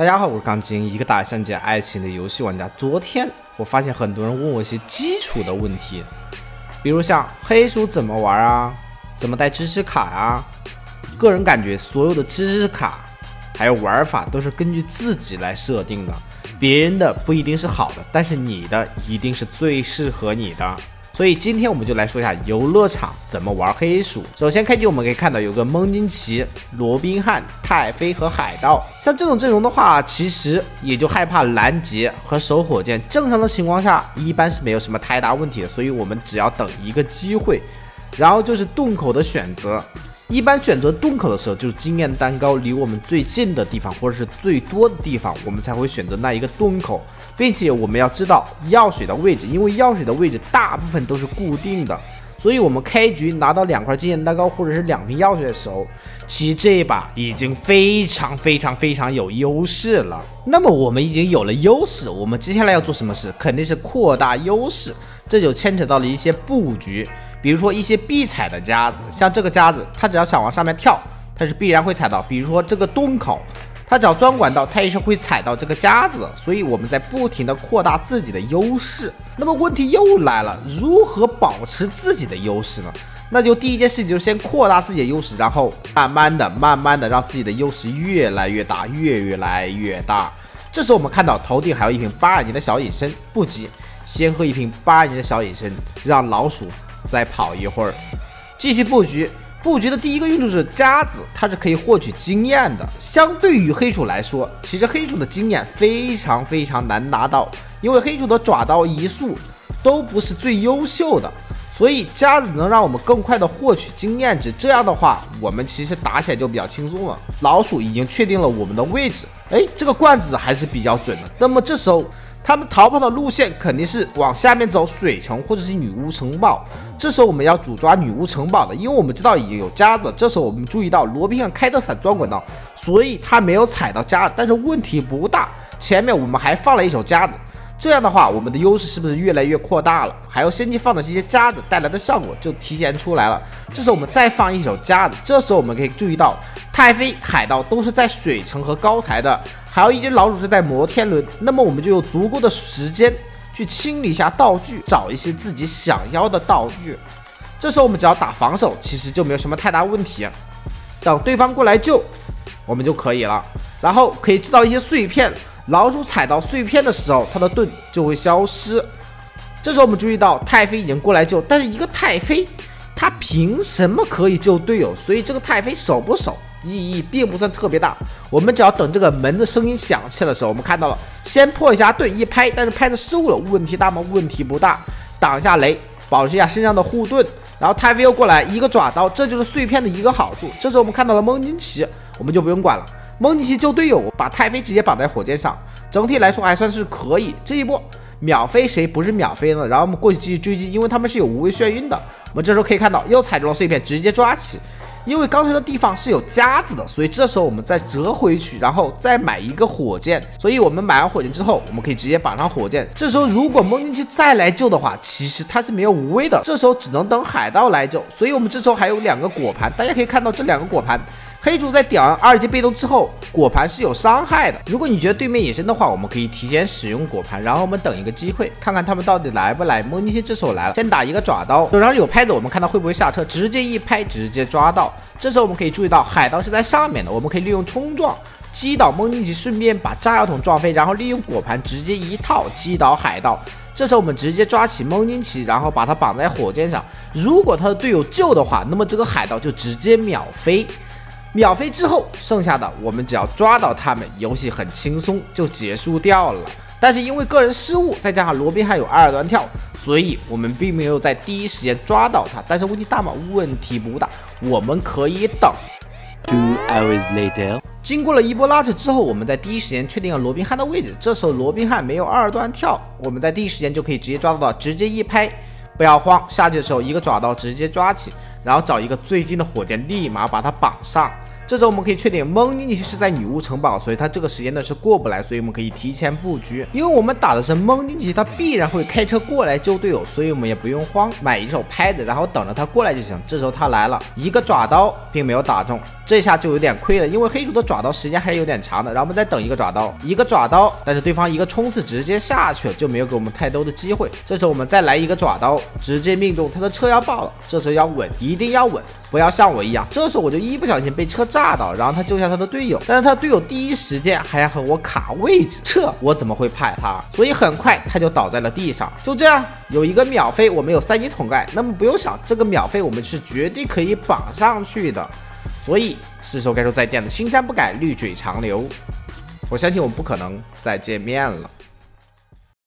大家好，我是钢筋，一个打向解爱情的游戏玩家。昨天我发现很多人问我一些基础的问题，比如像黑鼠怎么玩啊，怎么带知识卡啊。个人感觉，所有的知识卡还有玩法都是根据自己来设定的，别人的不一定是好的，但是你的一定是最适合你的。所以今天我们就来说一下游乐场怎么玩黑鼠。首先开局我们可以看到有个蒙金奇、罗宾汉、泰菲和海盗。像这种阵容的话，其实也就害怕拦截和守火箭。正常的情况下，一般是没有什么太大问题的。所以我们只要等一个机会，然后就是洞口的选择。一般选择洞口的时候，就是经验蛋糕离我们最近的地方，或者是最多的地方，我们才会选择那一个洞口。并且我们要知道药水的位置，因为药水的位置大部分都是固定的，所以我们开局拿到两块经验蛋糕或者是两瓶药水的时候，其实这一把已经非常非常非常有优势了。那么我们已经有了优势，我们接下来要做什么事？肯定是扩大优势，这就牵扯到了一些布局，比如说一些必踩的夹子，像这个夹子，它只要想往上面跳，它是必然会踩到。比如说这个洞口。它只要钻管道，它也是会踩到这个夹子，所以我们在不停的扩大自己的优势。那么问题又来了，如何保持自己的优势呢？那就第一件事情就是先扩大自己的优势，然后慢慢的、慢慢的让自己的优势越来越大，越来越大。这时候我们看到头顶还有一瓶八二年的小隐身，不急，先喝一瓶八二年的小隐身，让老鼠再跑一会儿，继续布局。布局的第一个运处是夹子，它是可以获取经验的。相对于黑鼠来说，其实黑鼠的经验非常非常难拿到，因为黑鼠的爪刀移速都不是最优秀的，所以夹子能让我们更快的获取经验值。这样的话，我们其实打起来就比较轻松了。老鼠已经确定了我们的位置，哎，这个罐子还是比较准的。那么这时候。他们逃跑的路线肯定是往下面走，水城或者是女巫城堡。这时候我们要主抓女巫城堡的，因为我们知道已经有夹子。这时候我们注意到罗宾汉开的伞钻管道，所以他没有踩到夹子，但是问题不大。前面我们还放了一手夹子。这样的话，我们的优势是不是越来越扩大了？还有先期放的这些夹子带来的效果就提前出来了。这时候我们再放一手夹子，这时候我们可以注意到太妃、海盗都是在水城和高台的，还有一只老鼠是在摩天轮。那么我们就有足够的时间去清理一下道具，找一些自己想要的道具。这时候我们只要打防守，其实就没有什么太大问题。等对方过来救，我们就可以了。然后可以制造一些碎片。老鼠踩到碎片的时候，它的盾就会消失。这时候我们注意到太妃已经过来救，但是一个太妃，她凭什么可以救队友？所以这个太妃守不守意义并不算特别大。我们只要等这个门的声音响起的时候，我们看到了，先破一下盾一拍，但是拍的失误了，问题大吗？问题不大，挡一下雷，保持一下身上的护盾，然后太妃又过来一个爪刀，这就是碎片的一个好处。这时候我们看到了蒙金奇，我们就不用管了。蒙尼奇救队友，把太妃直接绑在火箭上，整体来说还算是可以。这一波秒飞谁不是秒飞呢？然后我们过去继续追击，因为他们是有无畏眩晕的。我们这时候可以看到又踩中了碎片，直接抓起。因为刚才的地方是有夹子的，所以这时候我们再折回去，然后再买一个火箭。所以我们买完火箭之后，我们可以直接绑上火箭。这时候如果蒙尼奇再来救的话，其实他是没有无畏的，这时候只能等海盗来救。所以我们这时候还有两个果盘，大家可以看到这两个果盘。黑主在点完二级被动之后，果盘是有伤害的。如果你觉得对面隐身的话，我们可以提前使用果盘，然后我们等一个机会，看看他们到底来不来。蒙尼奇这时候来了，先打一个爪刀，手上有拍子，我们看他会不会下车，直接一拍，直接抓到。这时候我们可以注意到海盗是在上面的，我们可以利用冲撞击倒蒙尼奇，顺便把炸药桶撞飞，然后利用果盘直接一套击倒海盗。这时候我们直接抓起蒙尼奇，然后把他绑在火箭上。如果他的队友救的话，那么这个海盗就直接秒飞。秒飞之后，剩下的我们只要抓到他们，游戏很轻松就结束掉了。但是因为个人失误，再加上罗宾汉有二段跳，所以我们并没有在第一时间抓到他。但是问题大吗？问题不大，我们可以等。Two hours later，经过了一波拉扯之后，我们在第一时间确定了罗宾汉的位置。这时候罗宾汉没有二段跳，我们在第一时间就可以直接抓到，直接一拍，不要慌，下去的时候一个爪刀直接抓起。然后找一个最近的火箭，立马把它绑上。这时候我们可以确定蒙尼奇是在女巫城堡，所以他这个时间段是过不来，所以我们可以提前布局。因为我们打的是蒙尼奇，他必然会开车过来救队友，所以我们也不用慌，买一手拍子，然后等着他过来就行。这时候他来了一个爪刀，并没有打中。这下就有点亏了，因为黑猪的爪刀时间还是有点长的。然后我们再等一个爪刀，一个爪刀，但是对方一个冲刺直接下去了，就没有给我们太多的机会。这时候我们再来一个爪刀，直接命中他的车要爆了。这时候要稳，一定要稳，不要像我一样。这时候我就一不小心被车炸到，然后他救下他的队友，但是他队友第一时间还要和我卡位置，这我怎么会派他？所以很快他就倒在了地上。就这样，有一个秒飞，我们有三级桶盖，那么不用想，这个秒飞我们是绝对可以绑上去的。所以是时候该说再见了，青山不改，绿水长流。我相信我们不可能再见面了。